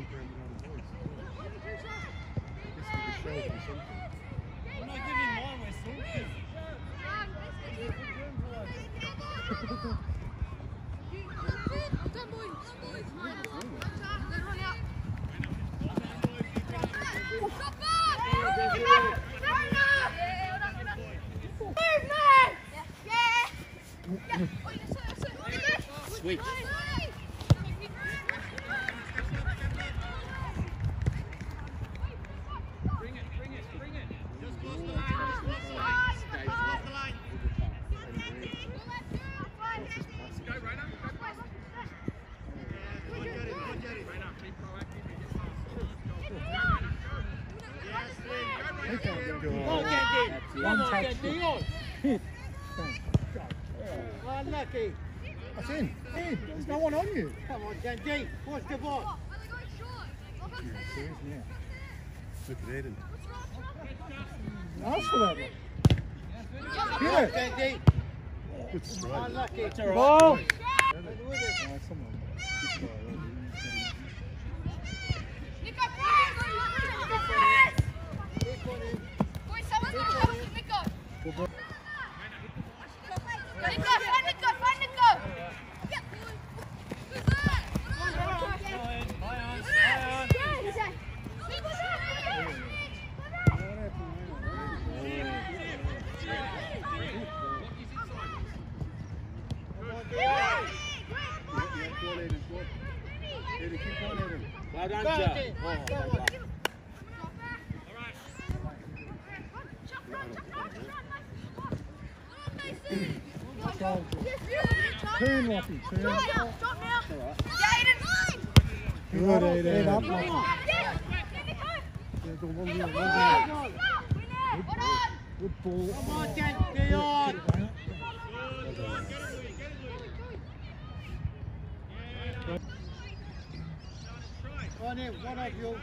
got one pair of young boys. This could be showing something. I'm not giving my whistle. Sweet. Bring it, bring it, bring it. Just close the line, just close the line. Close the line. Go, Rainer. Go, pass. Yeah, good, Jerry, good, Jerry. Rainer, be proactive. You get past. Go, Rainer, go. Yes, Lynn, go, They Rainer. can't go Come on. on, Genji. That's it. Come on, touch. Genji. On. Hit. Unlucky. That's in. In. There's no one on you. Come on, Genji. Push the ball. You're serious now. Eden. Ask for that. Genji. Good strike. Unlucky. Ball. With it. Oh, someone. This guy, Keep on in. Good ball. Come on, Dion. Yeah, yeah, go on, Eden. Go on. Eden, keep on, Eden. Well done, Go, Joe. Genji. Oh, Come well on. done. Turn, Lockie. Turn. It's all right. Good, Eden. Eden, up, Yeah, Lockie. go one more, one more. Good ball. Come on, Genji. Dion. On One of you.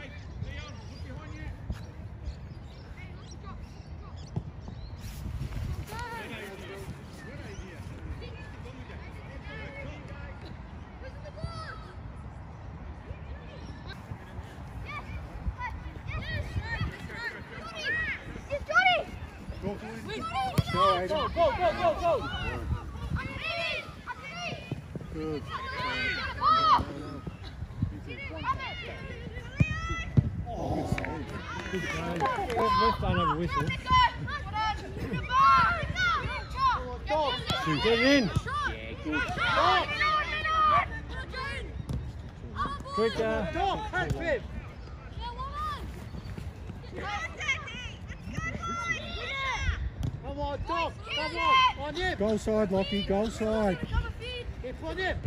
Go, go, Eden. Go, go, go, go, go. Good. Oh, good save. Good game. Let's don't have a whistle. Shoot. Get in. Yeah, good. Quicker. Go. Catch him. Come on, Doc. Come on. On him. Goal side, Lockie. Goal side. Keep on him.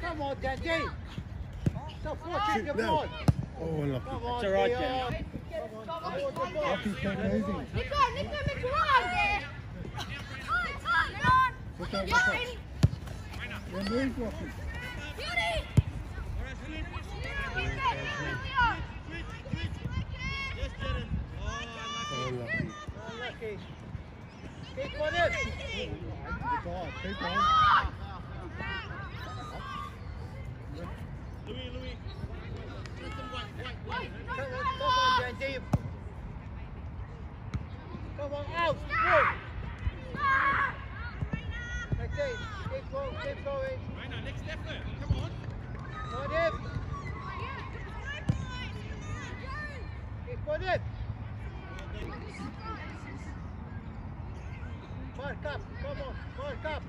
Come on, Genji. Stop watching the ball. Oh, unlucky. Come on, It's all right, Dion. Genji. Come on, hold the ball. Lockie kept moving. Look out, look out. Yeah, move, Lockie. Yes, Jaden. Oh, Oh, unlucky. Louis, Louis. Let them wait, wait, wait. Come on, come on, Genji. Come on, out. Move. Okay, keep going, keep going. Rainer, next step there. Come on. On him. Keep on him. Mark up, come on, mark up.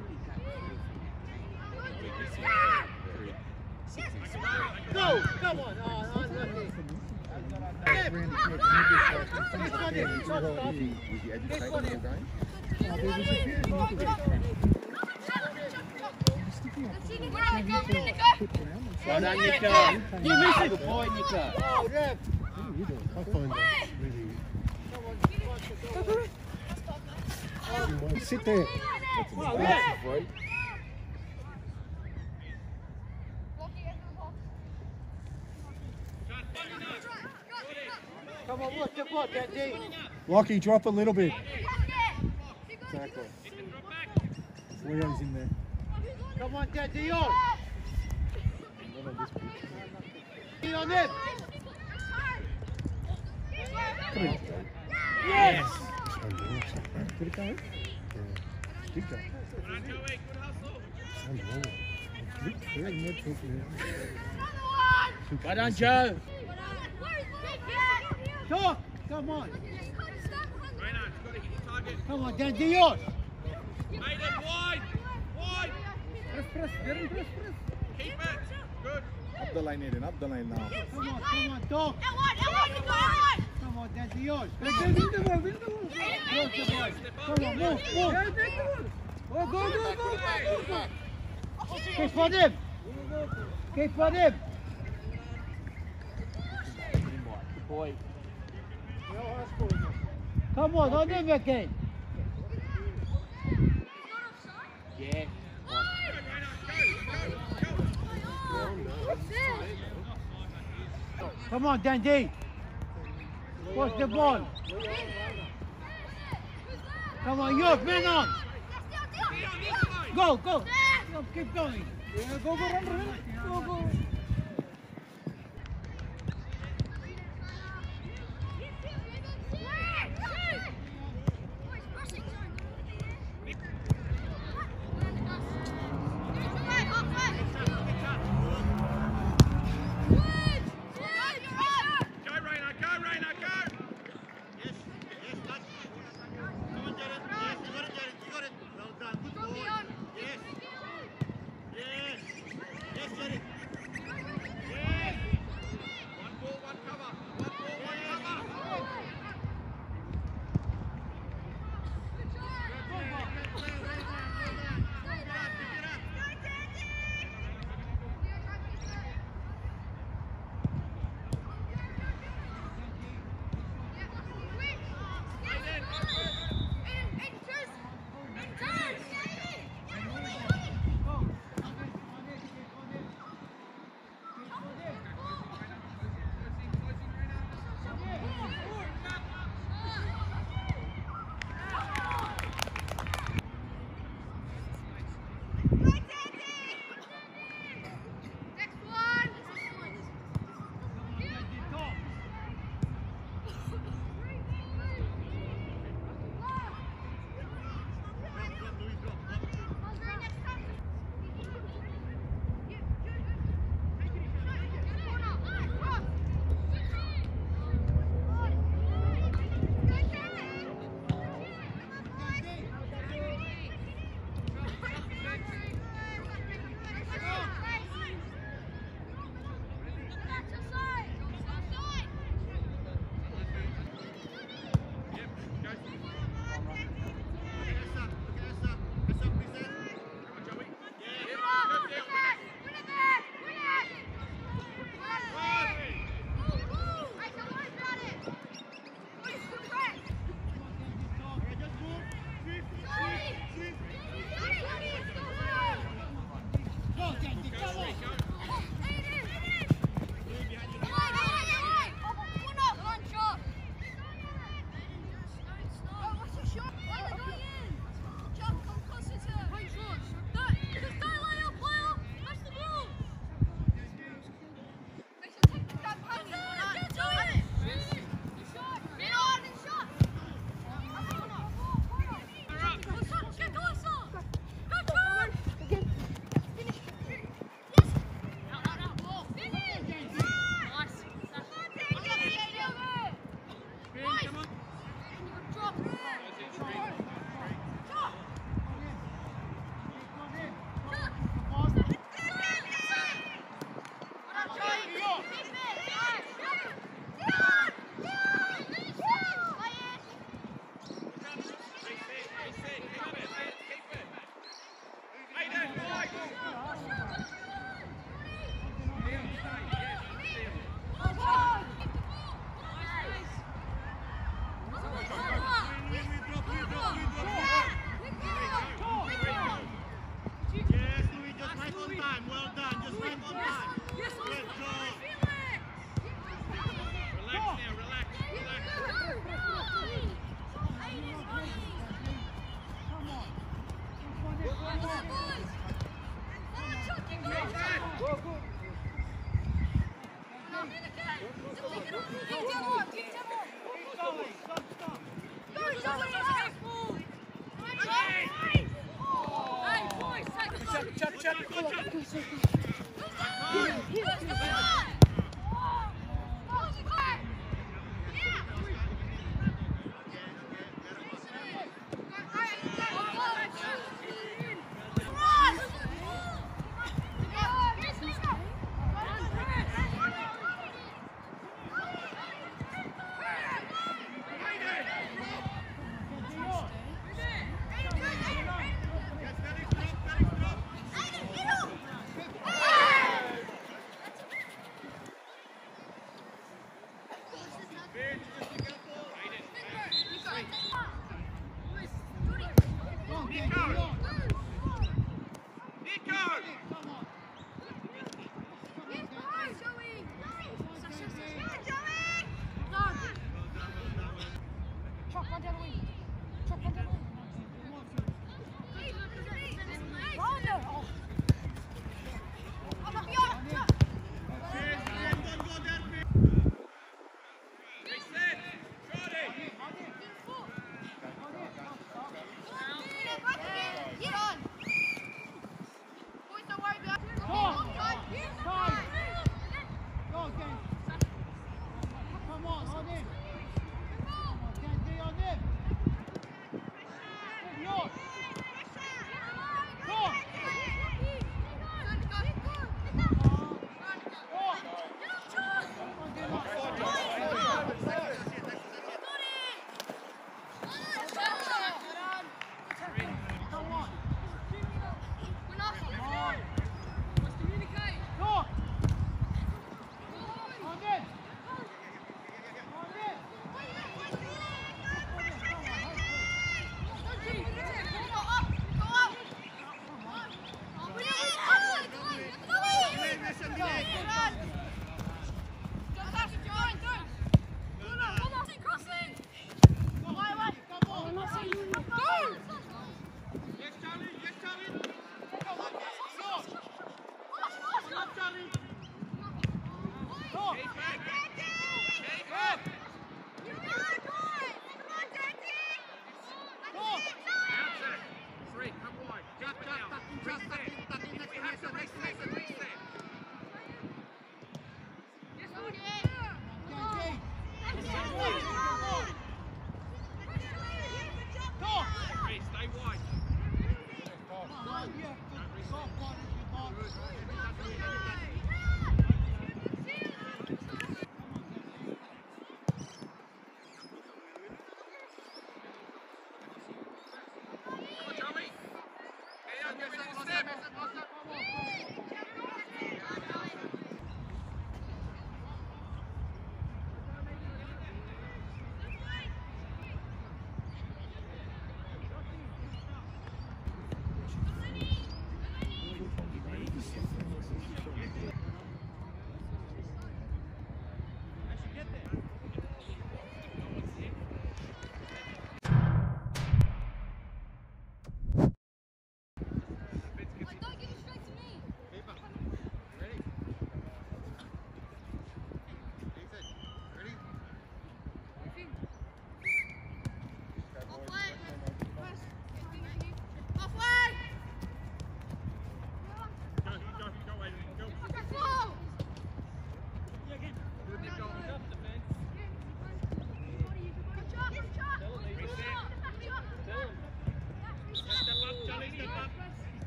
Go, come on. Oh, unlucky. Him. Randy Smith, you did that. Keep on him, He's stop, right stop. here. Was he agitated Keep on all him. game? Oh, there was a few. Look at it. Well done, Nico. You missed the point, Nico. Oh, ref. What are you doing? I find that really. Well, Sit there. Oh, ref. Right. Come on, watch the ball, Dandy. Lockie, drop a little bit. Exactly. Leo's in there. Come on, Dandy, on. Not on this pitch. On him. Yes. Did it go? Yeah. Did go. Well done, Joey. Good hustle. Unbelievable. Look, very Well done, Joe. Talk. Come on. Reynard, you've got to hit your. Come on, Dandy, on. Aiden, wide. Wide. Press, press, get him, press, press. Keep it. Good. Up the line, Aiden, up the line now. Come on, come on, talk. Come Come on, move. Come on, on him again. Come on, Dandy. Watch the ball. Come on, York, man on. Go, go. Keep going. Go, go, run, go. Go,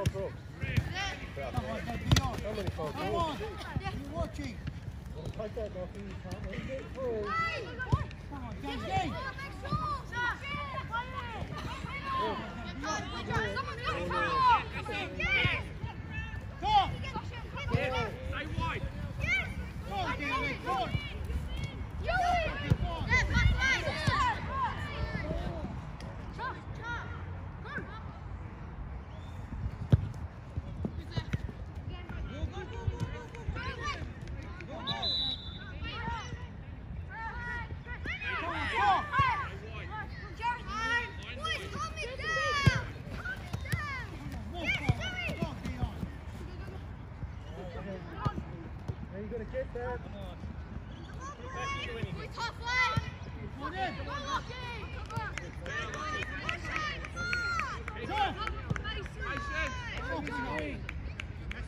Come on, you're watching. Take that off you can't. Come on, game, game. Go! Go! Go! Go! Go! Go! Go!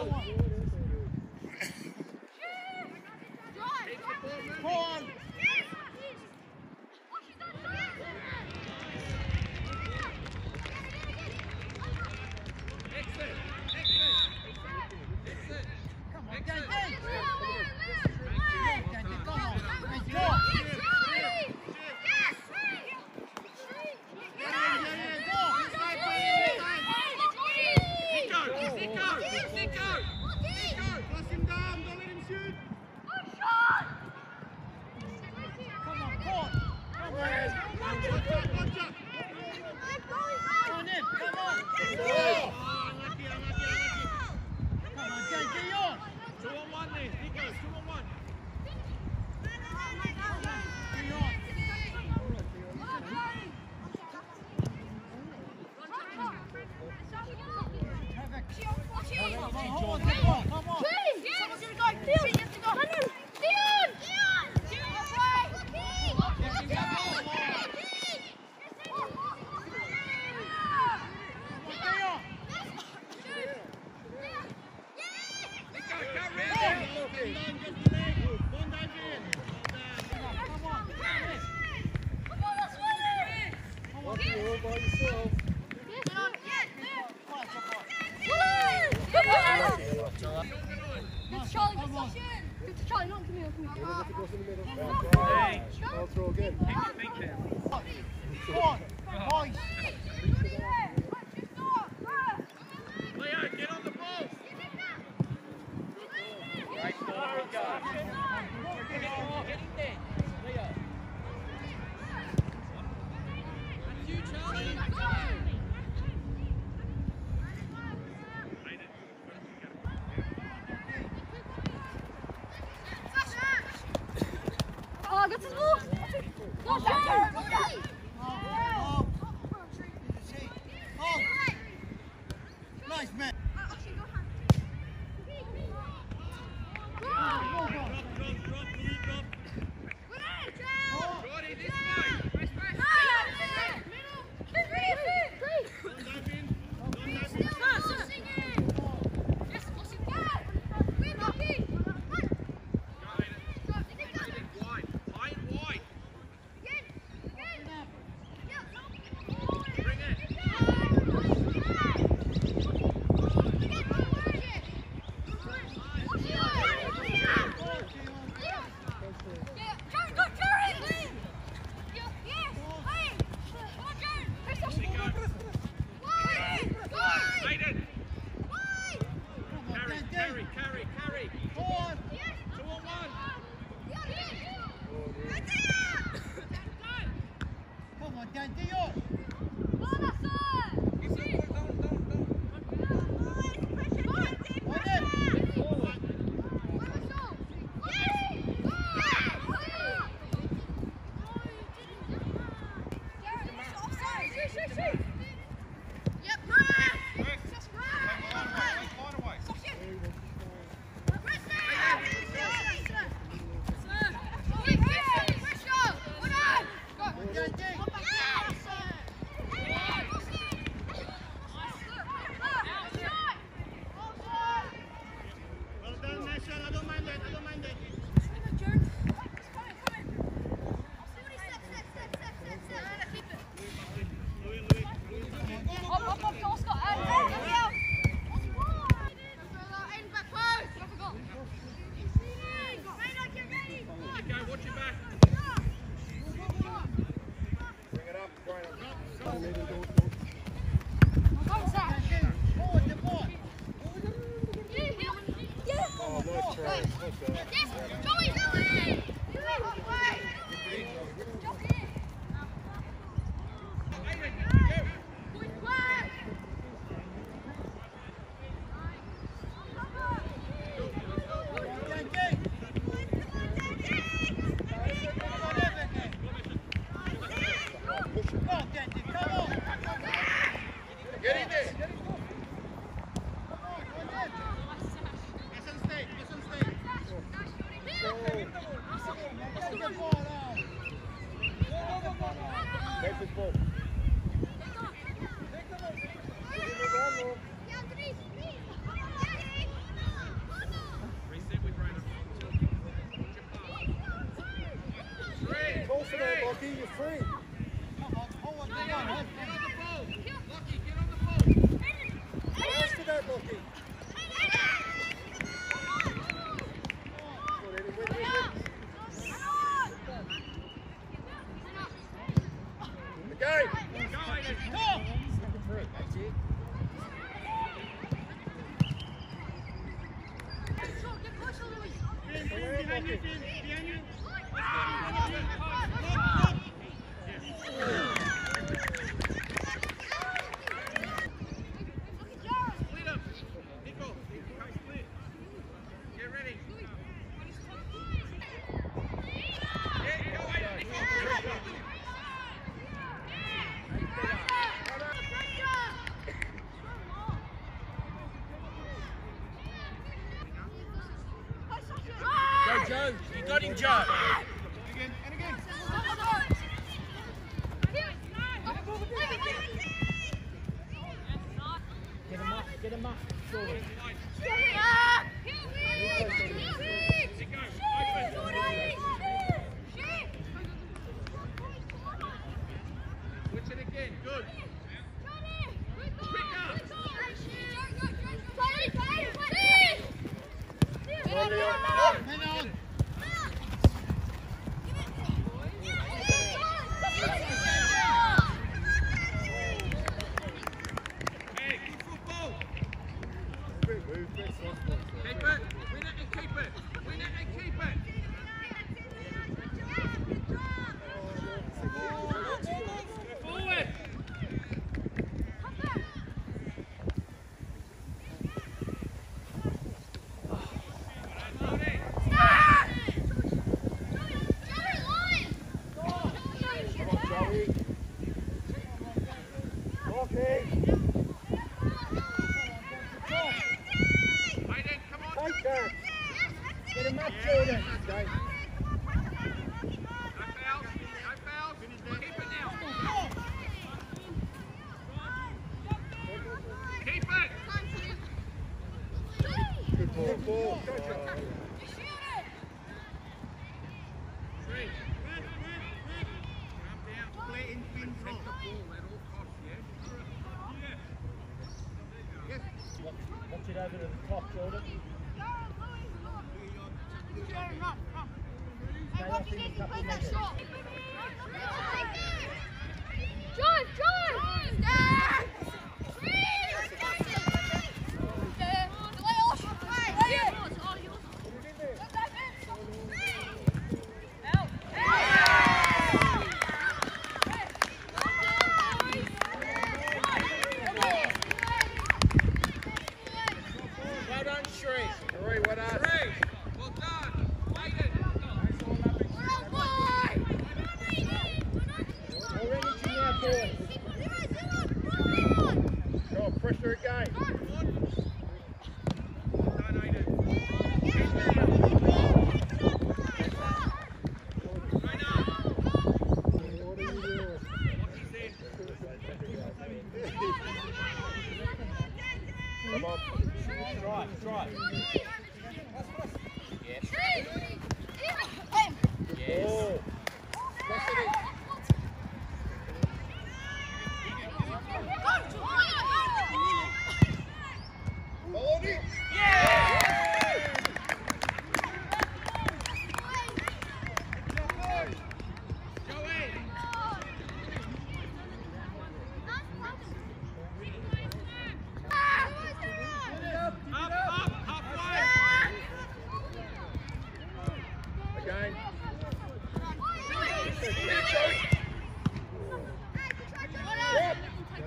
on, come nice man. Move on. Drop, drop, drop, Louis, drop. Jordy, this way. Press, press. Don't dive in. Don't dive in. Go, Aiden. Aiden, wide. High and wide. Bring it. Aiden. Come on, Carry, Dante. carry, carry, carry. Go on. Two on one. Come job. Go, pressure again.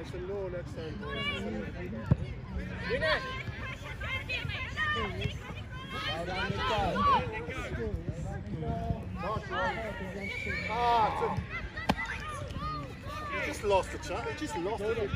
I shall know next time. Win it! Ah, just lost the chat. Just lost it.